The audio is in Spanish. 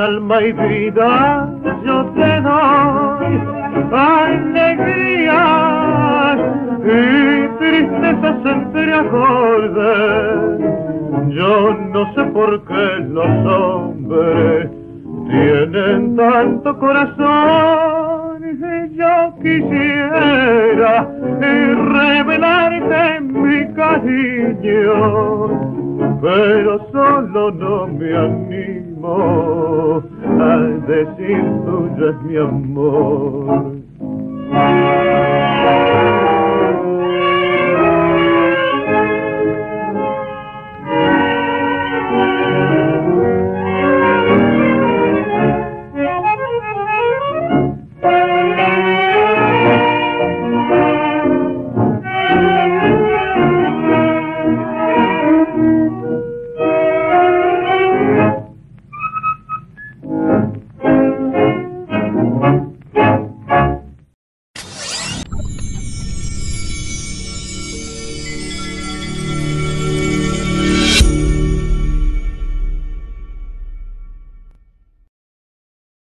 alma y vida yo te doy alegría y tristeza entre acordes. Yo no sé por qué los hombres tienen tanto corazón. y Yo quisiera revelarte mi cariño pero solo no me animo mismo al decir tuyo es mi amor.